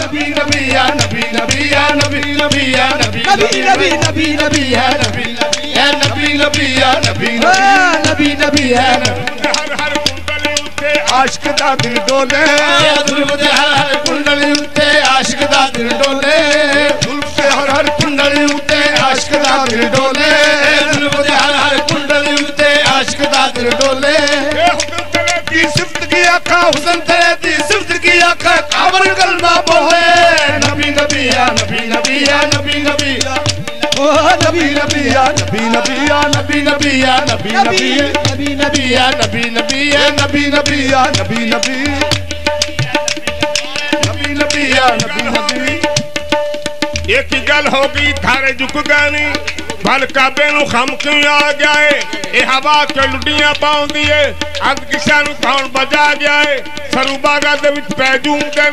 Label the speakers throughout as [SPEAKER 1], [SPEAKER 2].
[SPEAKER 1] नबी नबी या नबी नबी या नबी नबी या नबी
[SPEAKER 2] नबी नबी नबी नबी है
[SPEAKER 1] नबी या नबी नबी या नबी
[SPEAKER 2] हाँ, नबी नबी है
[SPEAKER 3] हर हर कुंडली उत्ते
[SPEAKER 1] आशिक दा दिल डोले हर हर कुंडली उत्ते आशिक दा दिल डोले नबी नबिया नबी नबिया नबी
[SPEAKER 2] नबिया नबी
[SPEAKER 1] नबी नबी नबिया नबी नबिया नबी
[SPEAKER 2] नबिया
[SPEAKER 1] नबी
[SPEAKER 2] नबी नबी
[SPEAKER 1] नबिया नबी नबी
[SPEAKER 3] एक गल होगी थारे झुक गए नी बल काबे खम क्यों आ गया है ये हवा च लुडियाँ पाउंदी है अंत किसान कौन बजा जाए सरूबागा दे विच पै जूंदे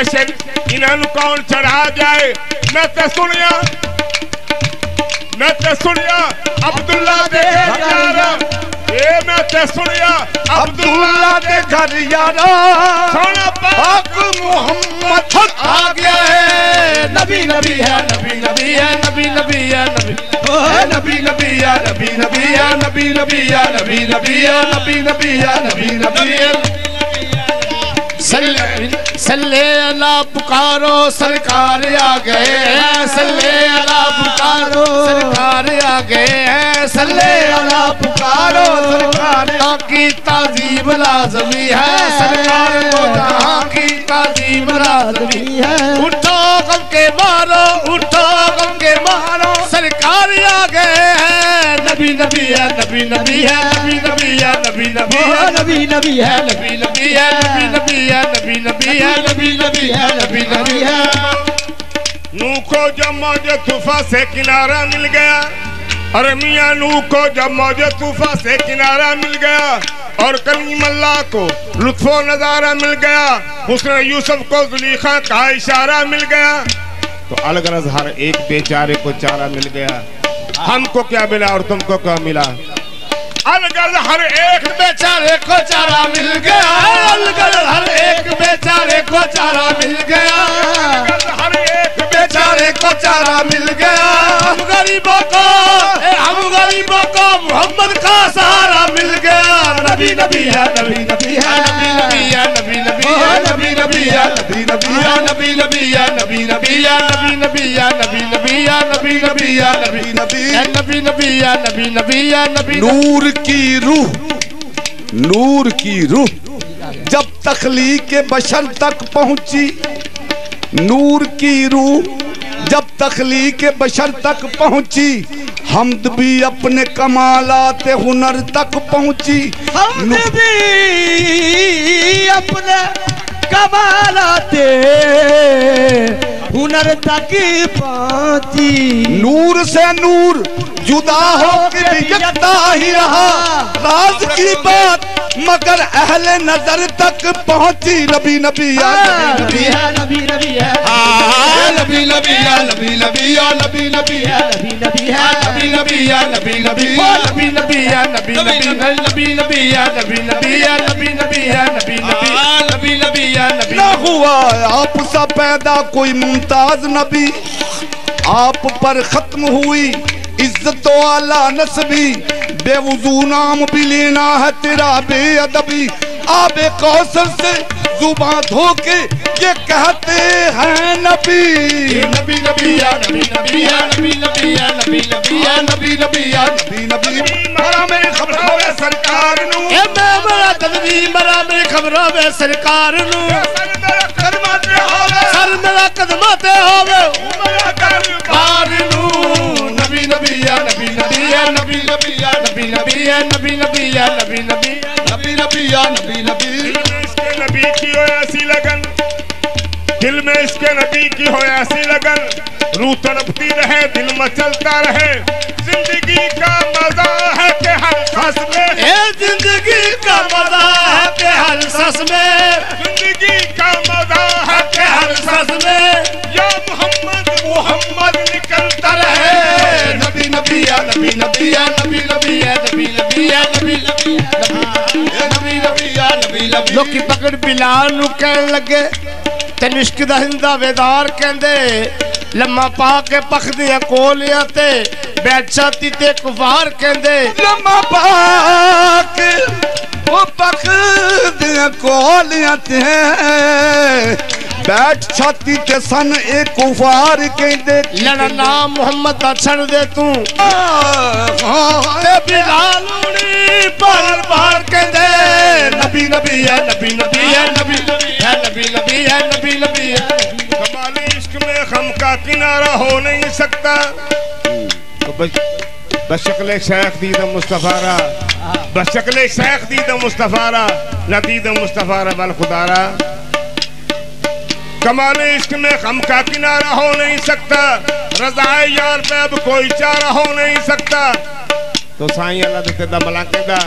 [SPEAKER 3] नशे इन्हां नु कौन चढ़ा जाए मैं ते सुनिया ਮੈਂ ਤੇ ਸੁਣਿਆ ਅਬਦੁੱਲਾ ਦੇ ਯਾਰਾ ਏ ਮੈਂ ਤੇ ਸੁਣਿਆ
[SPEAKER 1] ਅਬਦੁੱਲਾ ਦੇ ਘਰ
[SPEAKER 3] ਯਾਰਾ ਸੋਨਾ
[SPEAKER 1] ਪਾਕ ਮੁਹੰਮਦ ਆ ਗਿਆ ਹੈ ਨਬੀ ਨਬੀ ਹੈ ਨਬੀ ਨਬੀ ਹੈ ਨਬੀ ਨਬੀ ਹੈ ਨਬੀ नबी नबी या नबी नबी या नबी नबी या नबी नबी या नबी नबी या नबी नबी सल्लल्लाहु सल्ले अला पुकारो, सरकार आ गए हैं। सल्ले अला पुकारो, सरकार आ गए हैं। सल्ले अला पुकारो, सरकार की ताजीब लाजमी है। सरकार को ताजी लाजमी
[SPEAKER 2] है।
[SPEAKER 1] उठो गम के मारो, उठो नबी नबी है नबी नबी है नबी नबी है नबी नबी है
[SPEAKER 2] नबी नबी है
[SPEAKER 1] नबी नबी है नबी नबी है नबी नबी है नबी नबी है नबी नबी है
[SPEAKER 3] नू को जब मौजे तूफा से किनारा मिल गया। अरे मियाँ नू को जब मौजे तूफा से किनारा मिल गया। और कलीम अल्लाह को लुत्फो नज़ारा मिल गया। उसने यूसुफ को जुलीखा का इशारा मिल गया। तो अलग हर एक बेचारे को चारा मिल गया। हमको क्या मिला और तुमको क्या मिला? अलग हर एक
[SPEAKER 1] बेचारे को चारा मिल गया। अलगल हर एक बेचारे को चारा मिल गया।
[SPEAKER 3] हर एक
[SPEAKER 1] बेचारे को चारा मिल गया। हम गरीबों को हम गरीबों को मोहम्मद का सहारा मिल गया। नबी नबी है नबी नबी है। नबी नबी नबी नबी है नबी नबी है नबी नबी है नबी नबी है नबी नबी है नबी नबी है नबी नबी है नबी नबी नबी नबी है नबी नबी है नबी
[SPEAKER 4] नूर की रूह नूर की रूह जब तखलीक बशर तक पहुँची नूर की रूह जब तखलीक बशर तक पहुँची हमद भी अपने कमालात हुनर तक पहुँची।
[SPEAKER 2] हम भी अपने कमालाते हुनर तक पहुँची।
[SPEAKER 4] नूर से नूर जुदा हो के ही रहा। राज की बात मगर अहले नज़र तक पहुँची। नबी नबी या नबी
[SPEAKER 2] नबी नबी नबी है
[SPEAKER 1] या नबी नबी या नबी नबी है
[SPEAKER 2] नबी नबी है
[SPEAKER 1] नबी नबी या नबी नबी नबी नबी या नबी नबी नबी नबी या नबी नबी या नबी नबी या नबी नबी नबी नबी या नबी
[SPEAKER 4] न हुआ आप सा पैदा कोई मुमताज़ नबी आप पर खत्म हुई इज़्ज़त आला नस्बी बेवजू नाम भी लेना है तेरा बेअदबी आबे कौसर से जुबा धो के ये कहते हैं नबी
[SPEAKER 1] नबी नबी या नबी नबी या नबी नबी या नबी नबी या नबी नबी या नबी नबी
[SPEAKER 3] मारा मेरी खबरों में सरकार नू
[SPEAKER 1] ए मैं बड़ा तदबी मरा मेरी खबरों में सरकार नू
[SPEAKER 3] सर मेरा कदमा ते होवे
[SPEAKER 1] सर मेरा कदमा ते होवे
[SPEAKER 3] मेरा कर
[SPEAKER 1] पार नू नबी नबी या नबी नबी या नबी नबी या नबी नबी या नबी नबी या नबी नबी नबी नबी या नबी नबी
[SPEAKER 3] दिल में इसके नबी की हो ऐसी लगन। दिल में इसके नबी की हो ऐसी लगन। रू तड़पती रहे, दिल मचलता रहे। ज़िंदगी का मज़ा है के हर सस में।
[SPEAKER 1] ज़िंदगी का मज़ा है के हर सस में। ਲੋਕੀ ਪਕੜ ਬਿਲਾਲ ਨੂੰ ਕਹਿਣ ਲੱਗੇ ਤੇ ਨਿਸ਼ਕ ਦਾ ਹਿੰਦਾ ਵੇਦਾਰ ਕਹਿੰਦੇ ਲੰਮਾ ਪਾ ਕੇ ਪਖਦੀਆਂ ਕੋਲਿਆਂ ਤੇ ਬੈਠਾ ਤੇ ਕੁਫਾਰ ਕਹਿੰਦੇ
[SPEAKER 4] ਲੰਮਾ ਪਾ ਕੇ ਉਹ ਪਖਦੀਆਂ ਕੋਲਿਆਂ ਤੇ बैठ छाती ते सन एक कुफार कहंदे
[SPEAKER 1] लड़ा नाम मोहम्मद दा छड़ दे तू ते बिलाल उड़ी बार बार कहंदे नबी नबी है नबी नबी है नबी है नबी नबी है नबी नबी है
[SPEAKER 3] कमाली इश्क में खम का किनारा हो नहीं सकता। तो बशकल शेख दीद मुस्तफ़ारा बशकल शेख दीद मुस्तफ़ारा नदीद मुस्तफ़ारा बल खुदारा कमाल इश्क में खम का किनारा हो नहीं सकता। रजाए यार में अब कोई चारा हो नहीं सकता। तो साईं अल्लाह दे तेदा मलाके दा।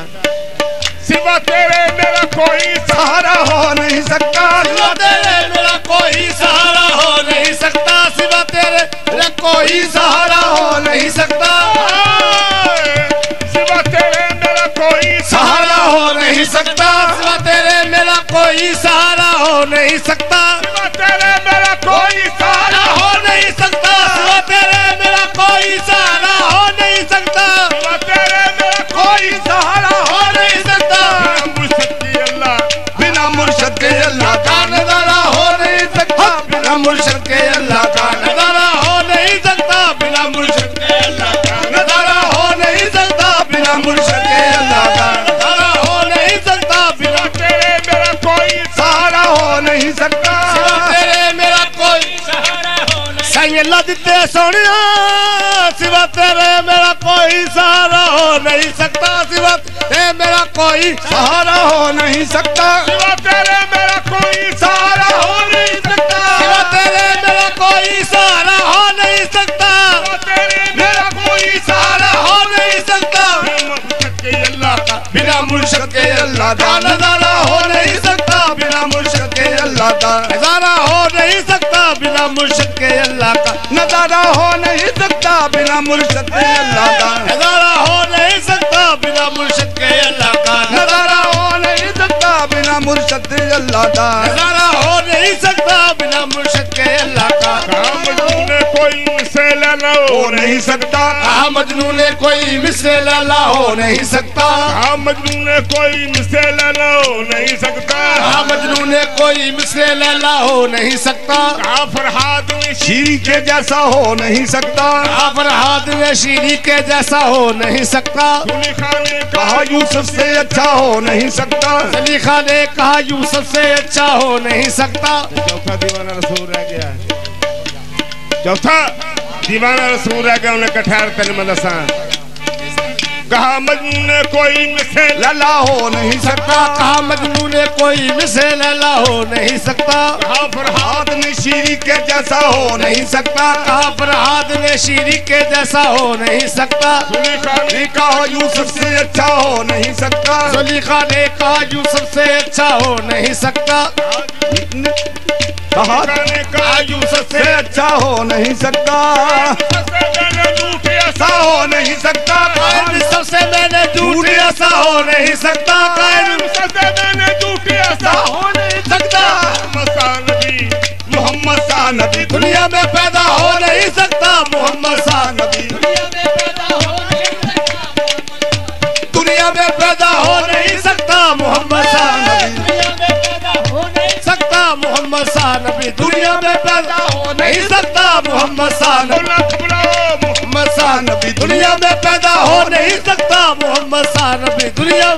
[SPEAKER 3] सिवा तेरे मेरा कोई
[SPEAKER 4] सहारा हो नहीं सकता।
[SPEAKER 1] सिवा तेरे मेरा कोई सहारा हो नहीं सकता। सिवा तेरे मेरा कोई सहारा हो नहीं सकता।
[SPEAKER 3] सिवा तेरे मेरा कोई
[SPEAKER 1] सहारा हो नहीं सकता। सिवा तेरे मेरा कोई सहारा हो नहीं सकता।
[SPEAKER 3] सिवा तेरे मेरा कोई
[SPEAKER 1] सहारा हो नहीं सकता। सिवा तेरे मेरा कोई सहारा हो नहीं सकता।
[SPEAKER 3] सिवा तेरे मेरा कोई
[SPEAKER 1] सहारा
[SPEAKER 4] बिना मुर्शद के अल्लाह
[SPEAKER 1] का नज़ारा हो नहीं सकता। बिना मुर्शद के अल्लाह का नज़ारा हो नहीं सकता। बिना मुर्शद के अल्लाह का नज़ारा हो नहीं सकता। बिना मुर्शद के अल्लाह का नज़ारा हो नहीं सकता। बिना
[SPEAKER 3] तेरे मेरा कोई
[SPEAKER 4] सहारा हो नहीं सकता।
[SPEAKER 1] तेरे मेरा कोई हो नहीं साईं दिते सोनिया, सिवा तेरे मेरा कोई सहारा हो नहीं सकता, सिवा तेरे मेरा कोई
[SPEAKER 4] सहारा हो नहीं सकता।
[SPEAKER 3] सिवा तेरे मेरा कोई
[SPEAKER 4] सहारा हो
[SPEAKER 1] बिना मुर्शद के
[SPEAKER 4] अल्लाह
[SPEAKER 1] का नज़ारा हो नहीं सकता बिना मुर्शद के
[SPEAKER 4] अल्लाह का
[SPEAKER 1] नज़ारा हो नहीं सकता बिना मुर्शद के अल्लाह का
[SPEAKER 4] नज़ारा हो नहीं सकता बिना मुर्शद के अल्लाह का
[SPEAKER 3] कहा मजनू ने कोई मुझसे लड़ा
[SPEAKER 4] हो। नहीं सकता।
[SPEAKER 1] कहा मजनू ने कोई मिसरे लाला हो नहीं सकता।
[SPEAKER 3] कहा मजनू ने कोई मुझसे लड़ा हो नहीं सकता।
[SPEAKER 1] कहा मजनू ने कोई मिसरे लाला हो नहीं सकता।
[SPEAKER 3] कहा फरहाद में
[SPEAKER 4] शीरी के जैसा हो नहीं सकता।
[SPEAKER 1] कहा फरहाद में शीरी के जैसा हो नहीं सकता।
[SPEAKER 4] कहा यूसुफ से अच्छा हो नहीं सकता।
[SPEAKER 1] सलीखा ने कहा यूसुफ से अच्छा हो नहीं सकता।
[SPEAKER 3] चौथा दीवाना रसूल चौथा दीवाना रसूल रह गया उन्हें कठार तेन मदसा कहा मजनू ने कोई मुझसे
[SPEAKER 4] लला हो नहीं सकता।
[SPEAKER 1] कहा मजनू ने कोई मिसे लैला हो नहीं सकता।
[SPEAKER 3] कहा फरहाद
[SPEAKER 4] में शीरी के जैसा हो नहीं सकता।
[SPEAKER 1] कहा फरहाद ने शीरी के जैसा हो नहीं सकता।
[SPEAKER 3] सुली खाने
[SPEAKER 4] ने कहा यूसुफ से अच्छा हो नहीं सकता।
[SPEAKER 1] सलीखा ने कहा यूसुफ से अच्छा हो नहीं सकता।
[SPEAKER 4] कहा
[SPEAKER 3] खाने का
[SPEAKER 1] कहा यूसुफ
[SPEAKER 4] से
[SPEAKER 1] से
[SPEAKER 4] अच्छा हो नहीं सकता। ऐसा हो नहीं सकता।
[SPEAKER 1] कायम सबसे मैंने झूठ ऐसा हो नहीं सकता। कायम
[SPEAKER 3] सबसे मैंने झूठ ऐसा
[SPEAKER 1] हो नहीं सकता।
[SPEAKER 3] मसान
[SPEAKER 4] नबी।
[SPEAKER 1] मोहम्मद सा
[SPEAKER 4] नबी।
[SPEAKER 1] दुनिया में पैदा हो दुनिया में पैदा हो नहीं सकता मोहम्मद
[SPEAKER 3] शान
[SPEAKER 1] मोहम्मद शान नबी दुनिया में पैदा हो नहीं सकता मोहम्मद शान नबी दुनिया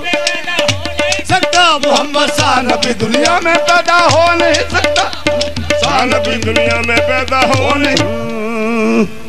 [SPEAKER 1] सकता मोहम्मद शान नबी
[SPEAKER 4] दुनिया में पैदा हो नहीं सकता
[SPEAKER 3] शान भी दुनिया में पैदा
[SPEAKER 4] हो नहीं